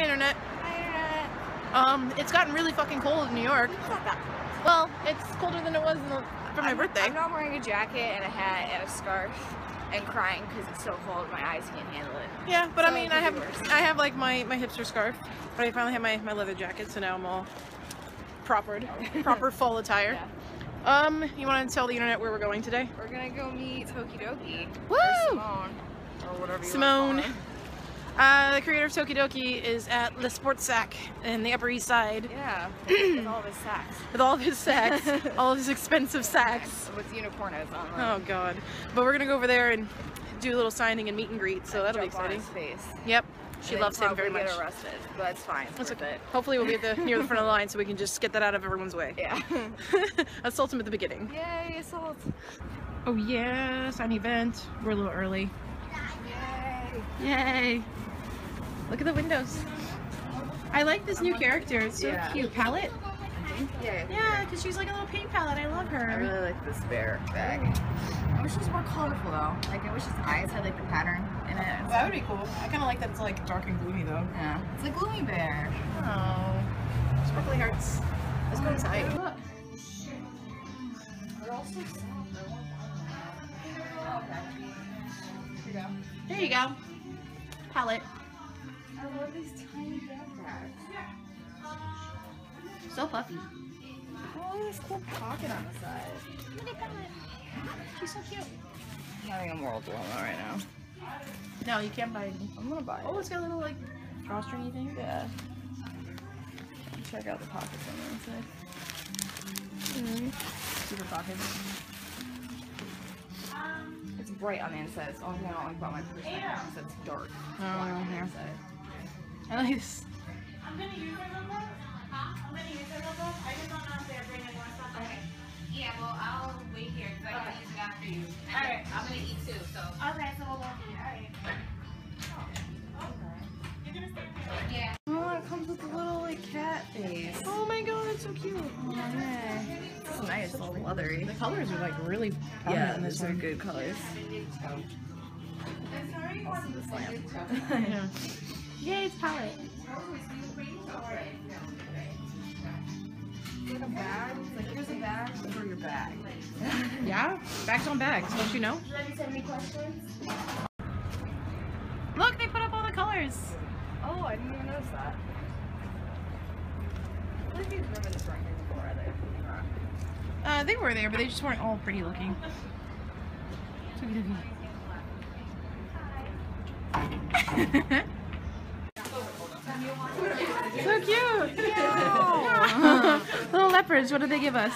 Hi, Internet. Hi, Internet. Um, it's gotten really fucking cold in New York. It's not that Well, it's colder than it was the, for my I'm, birthday. I'm not wearing a jacket and a hat and a scarf and crying because it's so cold my eyes can't handle it. Yeah, but I mean, I have. I have like my my hipster scarf, but I finally have my my leather jacket, so now I'm all propered, proper full attire. Um, you want to tell the internet where we're going today? We're gonna go meet Tokidoki. Woo! Or Simone. Or whatever you Simone. To Uh, the creator of Tokidoki is at LeSportsac in the Upper East Side. Yeah. with all of his sacks. with all of his sacks, all of his expensive sacks. With unicornos on them. Oh god! But we're gonna go over there and do a little signing and meet and greet, so that'll be exciting. his face. Yep, she And loves him very much. get arrested, but it's fine. That's okay. it. Hopefully we'll be at the near the front of the line so we can just get that out of everyone's way. Yeah. Assault him at the beginning. Yay, assault. Oh yeah, sign event. We're a little early. Yay. Yay! Look at the windows. I like this new character. It's so Yeah. cute. Palette? Yeah. Yeah, because she's like a little paint palette. I love her. I really like this bear bag. I wish it was more colorful though. Like I wish its eyes had like the pattern in it. That would be cool. I kind of like that it's like dark and gloomy though. Yeah. It's a gloomy bear. Oh, sparkly hearts. Let's go inside. Look. There you go. Palette. I love these tiny backpacks. So fluffy. Oh, look at this cool pocket on the side. Look at that. She's so cute. I'm having a moral dilemma right now. No, you can't buy it. I'm gonna buy oh, it. Oh, it's got a little like drawstringy thing. yeah. Check out the pockets on the inside. Mm-hmm. Super pockets. It's bright on the inside. It's only thing I don't like about my purse. Yeah. It's dark. Oh, on the yeah. inside. I like this. Yeah, well, I'll wait here because I can use it after you. All right. I'm gonna eat too, so. Okay, so we'll both eat. All right. Yeah. Oh, it comes with a little like cat face. Oh my god, it's so cute. Oh, yeah. It's nice, all leathery. The colors are like really Yeah, prominent in this these are one. good colors. Yeah. Yay, it's palette. Like a bag. It's like here's a bag for your bag. Yeah, bags on bags, don't you know? Look, they put up all the colors. Oh, I didn't even notice that. I feel like these ribbons weren't here before, are they? Uh, they were there, but they just weren't all pretty looking. so cute! Little leopards, what did they give us?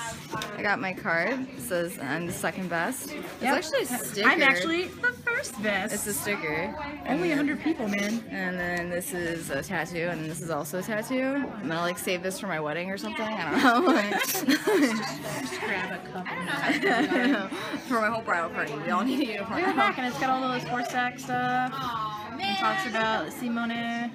I got my card. It says I'm the second best. It's actually a sticker. I'm actually the first best. It's a sticker. Only 100 people, man. And then this is a tattoo, and this is also a tattoo. I'm gonna like save this for my wedding or something. I don't know. Just Grab a cup. for my whole bridal party, we all need a uniform. Look at the back, and it's got all the sports sack stuff. It talks about Simone.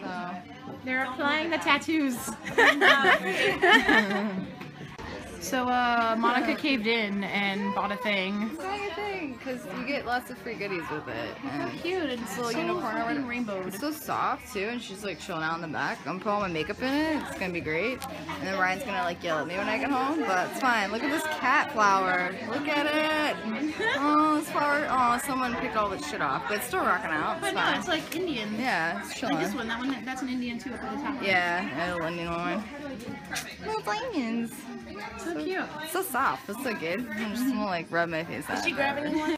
So, They're applying the tattoos. so uh, Monica caved in and bought a thing. it's not a thing because you get lots of free goodies with it. And Cute. It's little so unicorn or fucking whatever. It's so soft too, and she's like chilling out in the back. I'm putting all my makeup in it. It's gonna be great. And then Ryan's gonna like yell at me when I get home, but it's fine. Look at this cat flower. Look at it. Oh, this flower. Oh, someone picked all this shit off, but it's still rocking out. It's But no, it's like Indian. yeah, it's chilling. Like this one. That one. That's an Indian too up at the top. Yeah, a little Indian one. Little onions. So cute. So soft. It's so good. I'm just want to like rub my face on Did she it. grab anyone?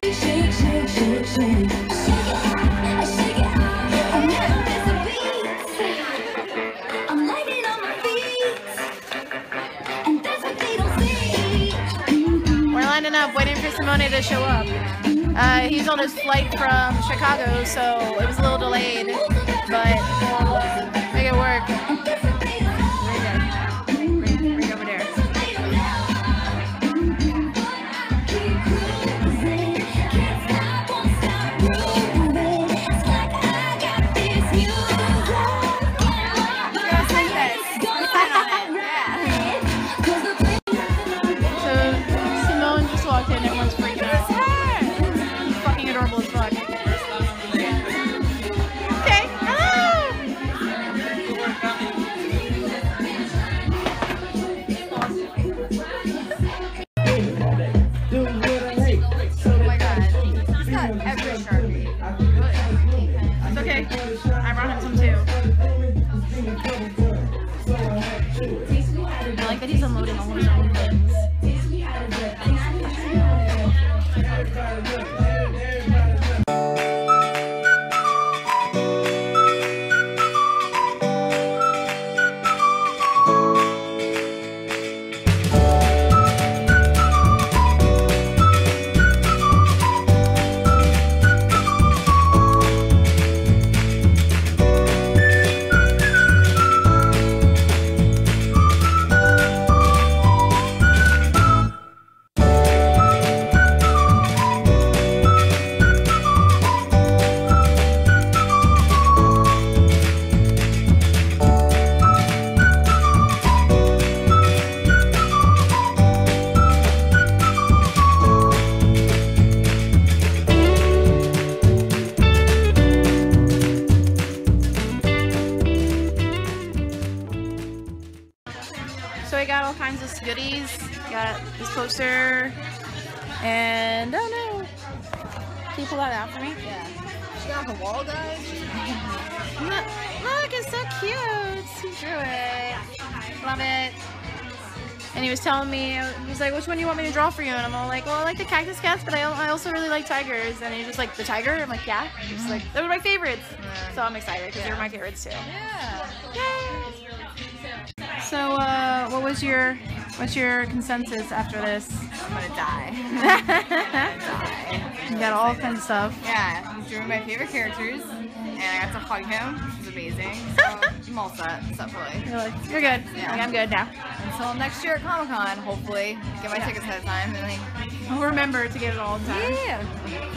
We're lining up, waiting for Simone to show up. Uh, he's on his flight from Chicago, so it was a little delayed, but It's okay. This goodies got this poster. And oh no. Can you pull that out for me? Yeah. She got a wall, guys. Look, look, it's so cute. He drew it. Love it. And he was telling me, he was like, which one do you want me to draw for you? And I'm all like, well, I like the cactus cats, but I, I also really like tigers. And he's just like, the tiger? I'm like, yeah. He's like, those are my favorites. Yeah. So I'm excited because they're my favorites too. Yeah. What was your, what's your consensus after this? I'm gonna die. I'm gonna you got all kinds of stuff. Yeah, he's drew my favorite characters, and I got to hug him, which is amazing. So I'm all set, set fully. You're like, you're good. Yeah. Like, I'm good now. Until next year at Comic Con, hopefully. Get my Yeah. tickets ahead of time. And like, I'll remember to get it all time. yeah.